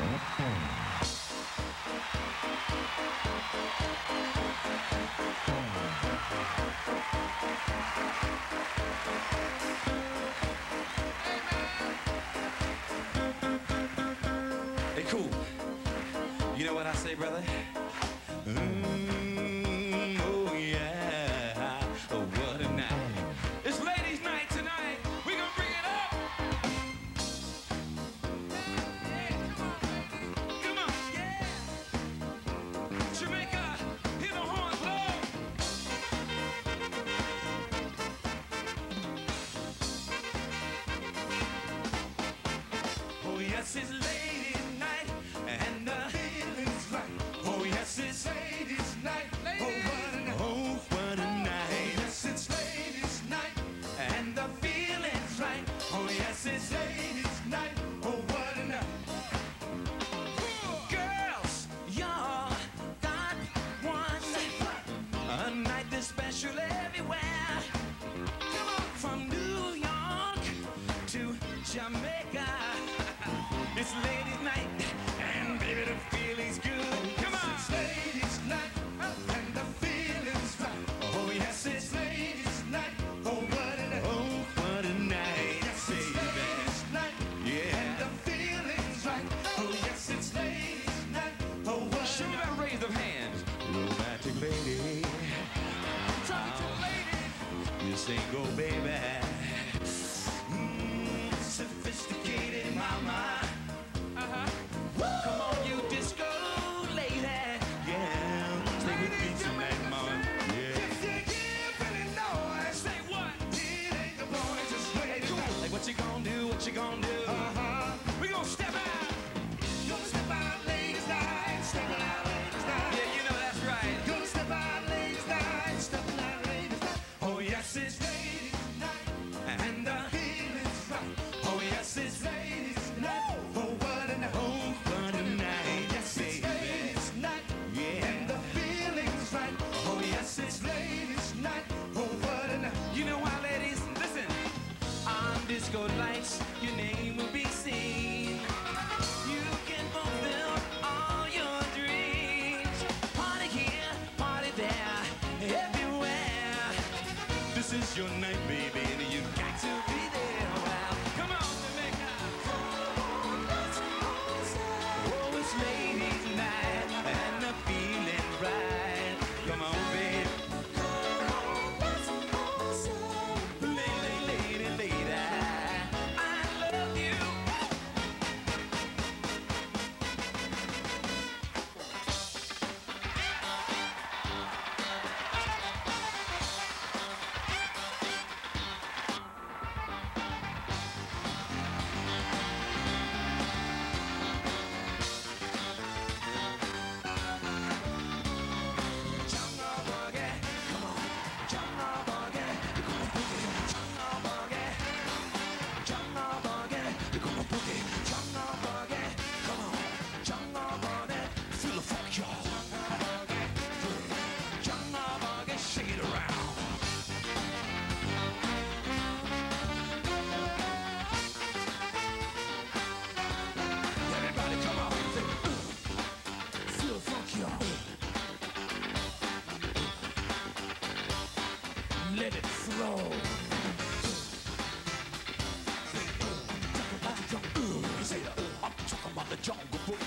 Hey, cool. You know what I say, brother? Mm. yes, it's late night, and the feeling's right. Oh, yes, it's. Ladies. Oh, night. Oh, what a night. Oh, yes, it's late night, and the feeling's right. Oh, yes, it's late night. Oh, what a night. Girls, you're that one. A night that's special everywhere. Come on, from New York to Jamaica. this ain't go, baby. This is your night, baby.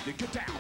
to get down.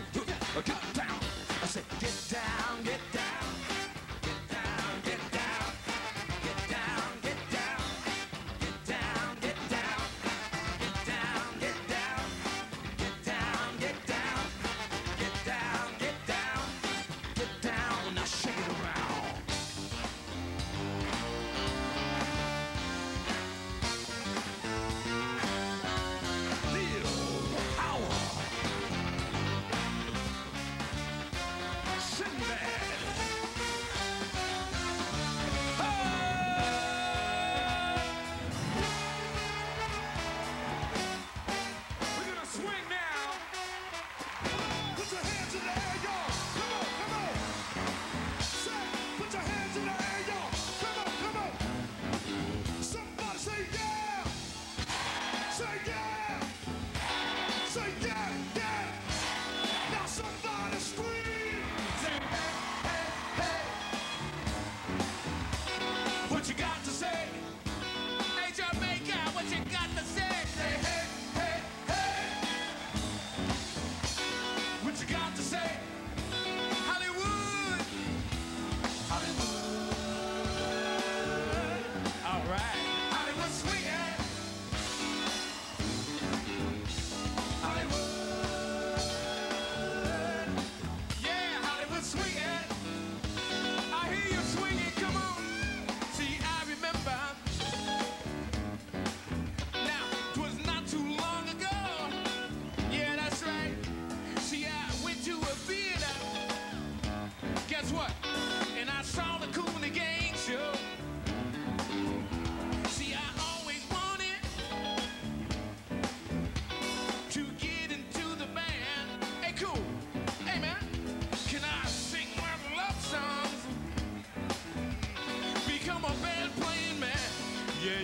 what you got to say.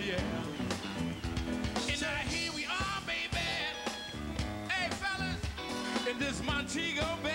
yeah. And now here we are, baby. Hey, fellas, in this Montego Bay.